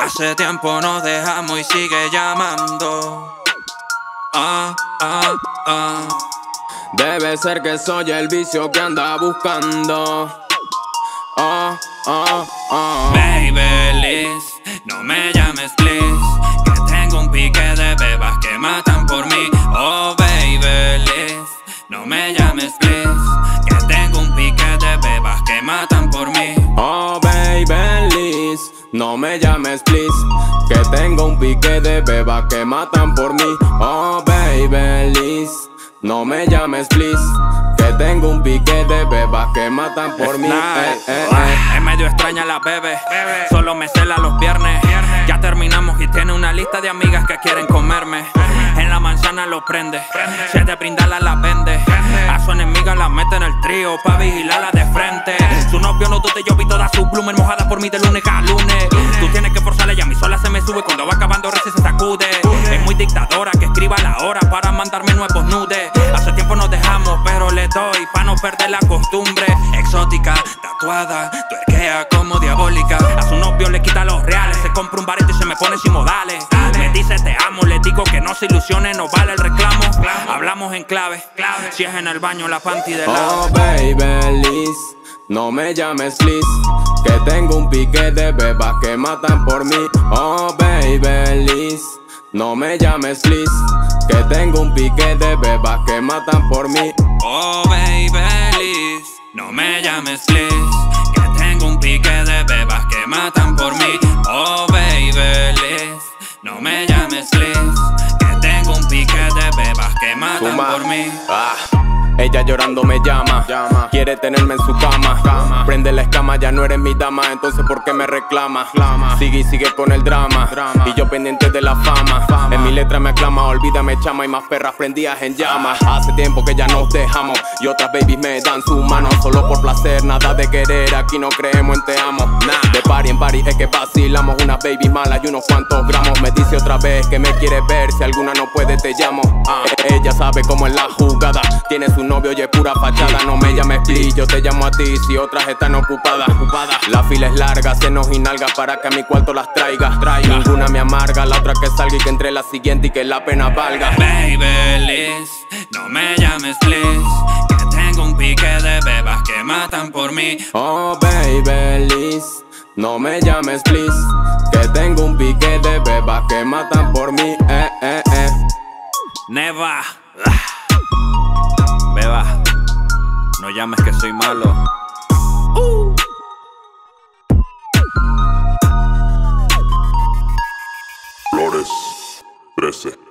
Hace tiempo nos dejamos y sigue llamando. Ah, ah, ah. Debe ser que soy el vicio que anda buscando. Oh, oh, oh. Baby Liz, no me llames please. Matan por mí. Oh, baby no me llames please. Que tengo un pique de bebas que matan por mí. Oh, baby Liz, no me llames please. Que tengo un pique de bebas que matan por mí. Oh, baby Liz. No me llames, please. Tengo un pique de bebas que matan por mí. Eh, eh, eh. Es medio extraña la bebé. Solo me cela los viernes. Ya terminamos y tiene una lista de amigas que quieren comerme. En la manzana lo prende. Si es de brindarla, la vende. A su enemiga la mete en el trío pa' vigilarla de frente. Su novio no te yo vi toda su pluma mojada por mí de lunes a lunes. Tú tienes que forzarle y a mi sola se me sube cuando va acabando recién se sacude. Es muy dictadora que escriba la hora para mandarme nuevos nudes. Le doy pa' no perder la costumbre. Exótica, tatuada, tuerquea como diabólica. A su novio le quita los reales, se compra un barito y se me pone sin modales. Me dice te amo, le digo que no se ilusione, no vale el reclamo. Hablamos en clave, si es en el baño la panty de lado. Oh, baby, Liz, no me llames Liz. Que tengo un pique de bebas que matan por mí. Oh, baby, Liz. No me llames Liz, que tengo un pique de bebas que matan por mí. Oh baby Liz, no me llames Liz, que tengo un pique de bebas que matan por mí. Oh baby Liz, no me llames Liz, que tengo un pique de bebas que matan por mí. Ah. Ella llorando me llama, quiere tenerme en su cama. Prende la escama, ya no eres mi dama, entonces ¿por qué me reclama? Sigue y sigue con el drama, y yo pendiente de la fama. En mi letra me aclama, olvídame chama. Y más perras prendidas en llamas. Hace tiempo que ya nos dejamos. Y otras babies me dan su mano. Solo por placer, nada de querer, aquí no creemos en te amo. De party en party es que vacilamos, unas baby malas y unos cuantos gramos. Me dice otra vez que me quiere ver, si alguna no puede te llamo. Ah, ella sabe cómo es la jugada, tiene su novio y es pura fachada. No me llames please, yo te llamo a ti si otras están ocupadas. La fila es larga, senos y nalgas para que a mi cuarto las traiga. Ninguna me amarga, la otra que salga y que entre la siguiente y que la pena valga. Baby Liz, no me llames please, que tengo un pique de bebas que matan por mí. Oh baby Liz, no me llames please, que tengo un pique de bebas que matan por mí. Eh, eh, eh. Neva. No llames que soy malo. Flores 13.